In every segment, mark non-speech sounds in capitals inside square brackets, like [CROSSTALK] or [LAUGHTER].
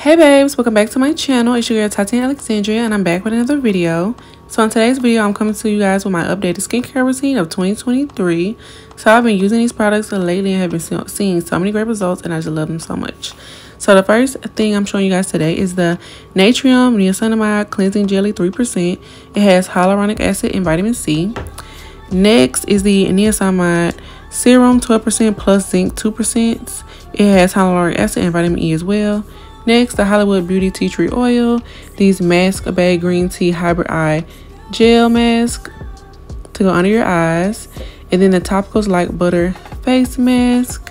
Hey babes, welcome back to my channel. It's your girl Tatyana Alexandria and I'm back with another video. So in today's video, I'm coming to you guys with my updated skincare routine of 2023. So I've been using these products lately and have been seeing so many great results and I just love them so much. So the first thing I'm showing you guys today is the Naturium Niacinamide Cleansing Jelly 3%. It has hyaluronic acid and vitamin C. Next is the Niacinamide Serum 12% plus Zinc 2%. It has hyaluronic acid and vitamin E as well. Next, the Hollywood Beauty Tea Tree Oil. These Mask Bay Green Tea Hybrid Eye Gel Mask to go under your eyes. And then the Topicals Like Butter Face Mask.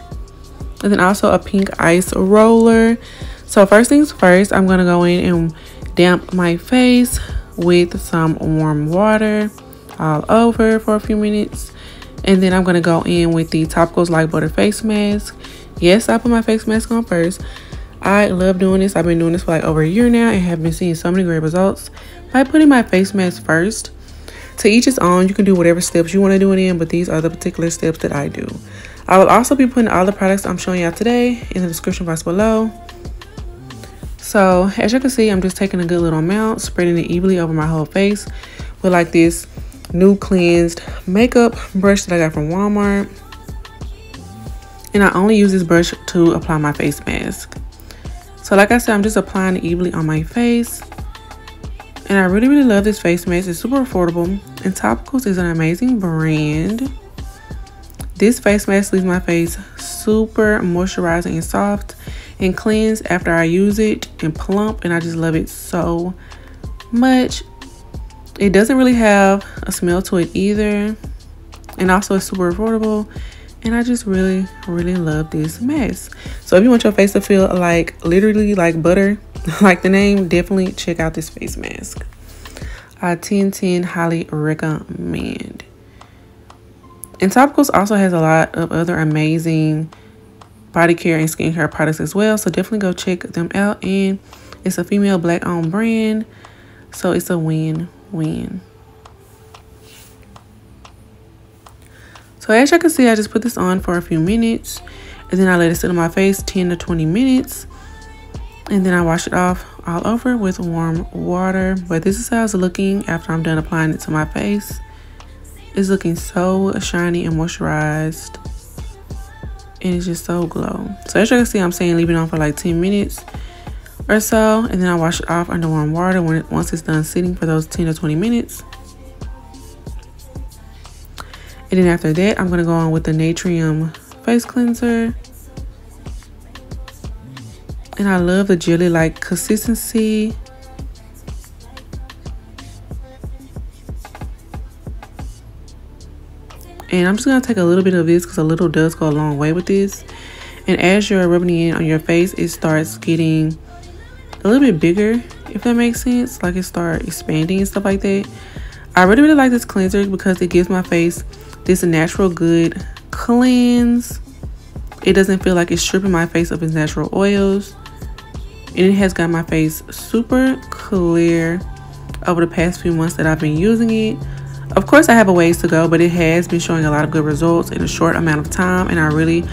And then also a pink ice roller. So first things first, I'm going to go in and damp my face with some warm water all over for a few minutes. And then I'm going to go in with the Topicals Like Butter Face Mask. Yes, I put my face mask on first. I love doing this. I've been doing this for like over a year now and have been seeing so many great results by putting my face mask first. To each its own, you can do whatever steps you want to do it in, but these are the particular steps that I do. I will also be putting all the products I'm showing y'all today in the description box below. So as you can see, I'm just taking a good little amount, spreading it evenly over my whole face with like this new cleansed makeup brush that I got from Walmart. And I only use this brush to apply my face mask. So like I said, I'm just applying it evenly on my face. And I really, really love this face mask. It's super affordable. And Topicals is an amazing brand. This face mask leaves my face super moisturizing and soft and cleansed after I use it and plump. And I just love it so much. It doesn't really have a smell to it either. And also it's super affordable and I just really really love this mask so if you want your face to feel like literally like butter [LAUGHS] like the name definitely check out this face mask. I 10 10 highly recommend. And Topicals also has a lot of other amazing body care and skincare products as well. So definitely go check them out. And it's a female black owned brand. So it's a win-win So as you can see, I just put this on for a few minutes and then I let it sit on my face 10 to 20 minutes. And then I wash it off all over with warm water. But this is how it's looking after I'm done applying it to my face. It's looking so shiny and moisturized. And it's just so glow. So as you can see, I'm saying leave it on for like 10 minutes or so. And then I wash it off under warm water when it, once it's done sitting for those 10 to 20 minutes. And then after that, I'm going to go on with the Naturium face cleanser. And I love the jelly-like consistency. And I'm just going to take a little bit of this because a little does go a long way with this. And as you're rubbing it in on your face, it starts getting a little bit bigger, if that makes sense. Like it starts expanding and stuff like that. I really, really like this cleanser because it gives my face this natural good cleanse. It doesn't feel like it's stripping my face of its natural oils. And it has got my face super clear over the past few months that I've been using it. Of course, I have a ways to go, but it has been showing a lot of good results in a short amount of time. And I really,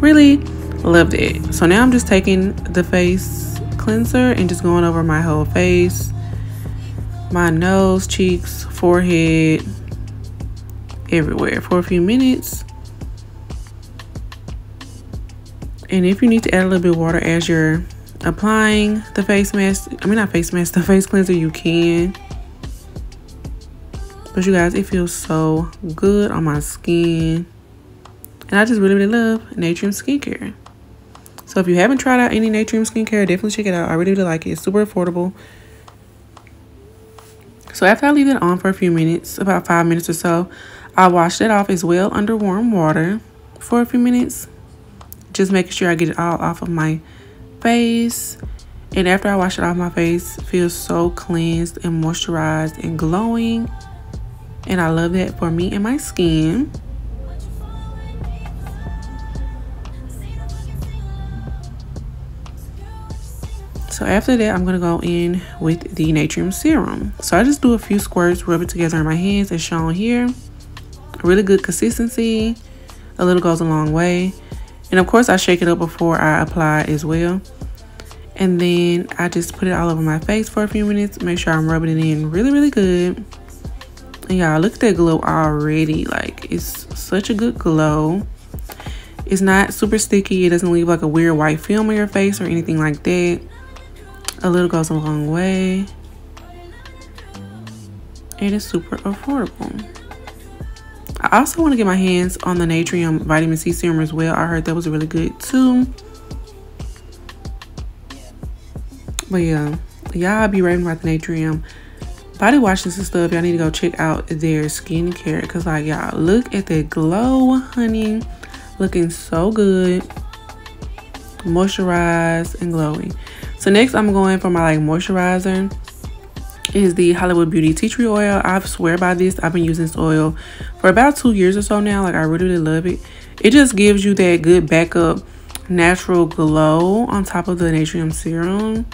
really loved it. So now I'm just taking the face cleanser and just going over my whole face, my nose, cheeks, forehead, everywhere for a few minutes. And if you need to add a little bit of water as you're applying the face mask, I mean not face mask, [LAUGHS] the face cleanser, you can. But you guys, it feels so good on my skin. And I just really, really love Naturium skincare. So if you haven't tried out any Naturium skincare, definitely check it out. I really, really like it. It's super affordable. So after I leave it on for a few minutes, about five minutes or so, I wash it off as well under warm water for a few minutes. Just making sure I get it all off of my face. And after I wash it off my face, feels so cleansed and moisturized and glowing. And I love that for me and my skin. So after that, I'm going to go in with the Naturium Serum. So I just do a few squirts, rub it together in my hands as shown here. Really good consistency. A little goes a long way. And of course, I shake it up before I apply as well. And then I just put it all over my face for a few minutes. Make sure I'm rubbing it in really, really good. And y'all, look at that glow already. Like, it's such a good glow. It's not super sticky. It doesn't leave like a weird white film on your face or anything like that. A little goes a long way. It is super affordable. I also want to get my hands on the Naturium Vitamin C Serum as well. I heard that was really good too. But yeah, y'all be raving about the Naturium body washes and stuff. Y'all need to go check out their skincare. Because like y'all, look at that glow, honey. Looking so good. Moisturized and glowing. So next I'm going for my like moisturizer is the Hollywood Beauty Tea Tree Oil. I swear by this. I've been using this oil for about two years or so now. Like I really, really love it. It just gives you that good backup natural glow on top of the Naturium serum.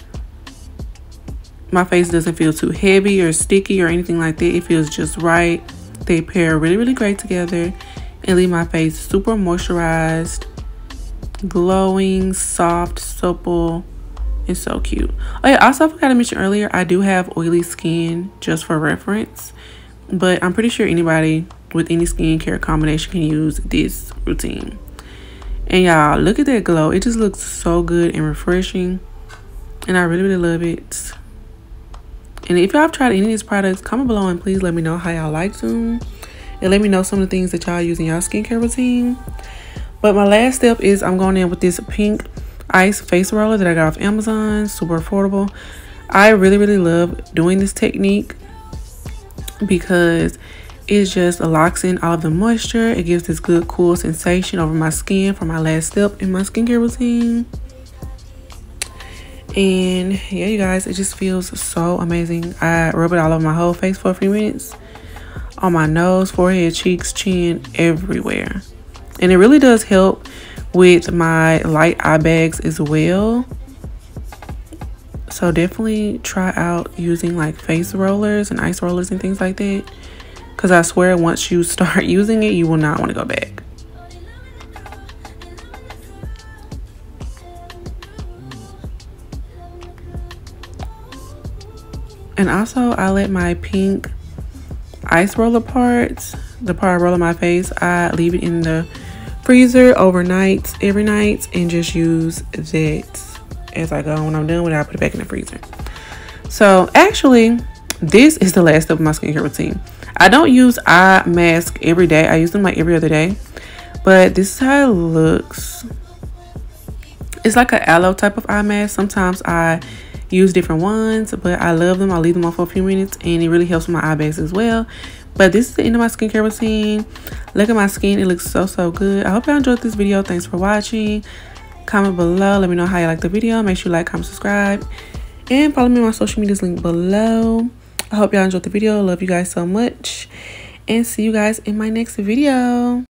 My face doesn't feel too heavy or sticky or anything like that. It feels just right. They pair really, really great together and leave my face super moisturized, glowing, soft, supple, it's so cute. Oh yeah, also I forgot to mention earlier, I do have oily skin just for reference. But I'm pretty sure anybody with any skincare combination can use this routine. And y'all, look at that glow. It just looks so good and refreshing. And I really, really love it. And if y'all have tried any of these products, comment below and please let me know how y'all like them. And let me know some of the things that y'all use in y'all skincare routine. But my last step is I'm going in with this pink ice face roller that I got off Amazon. Super affordable. I really, really love doing this technique because it just locks in all of the moisture. It gives this good cool sensation over my skin for my last step in my skincare routine. And yeah, you guys, it just feels so amazing. I rub it all over my whole face for a few minutes. On my nose, forehead, cheeks, chin, everywhere. And it really does help with my light eye bags as well. So definitely try out using like face rollers and ice rollers and things like that. Because I swear once you [LAUGHS] start using it, you will not want to go back. And also I let my pink ice roller parts, the part I roll on my face, I leave it in the freezer overnight, every night, and just use that as I go. When I'm done with it, I put it back in the freezer. So actually, this is the last step of my skincare routine. I don't use eye mask every day. I use them like every other day. But this is how it looks. It's like an aloe type of eye mask. Sometimes I use different ones, but I love them. I leave them on for a few minutes and it really helps my eye bags as well. But this is the end of my skincare routine. Look at my skin. It looks so, so good. I hope y'all enjoyed this video. Thanks for watching. Comment below. Let me know how you like the video. Make sure you like, comment, subscribe. And follow me on my social medias link below. I hope y'all enjoyed the video. Love you guys so much. And see you guys in my next video.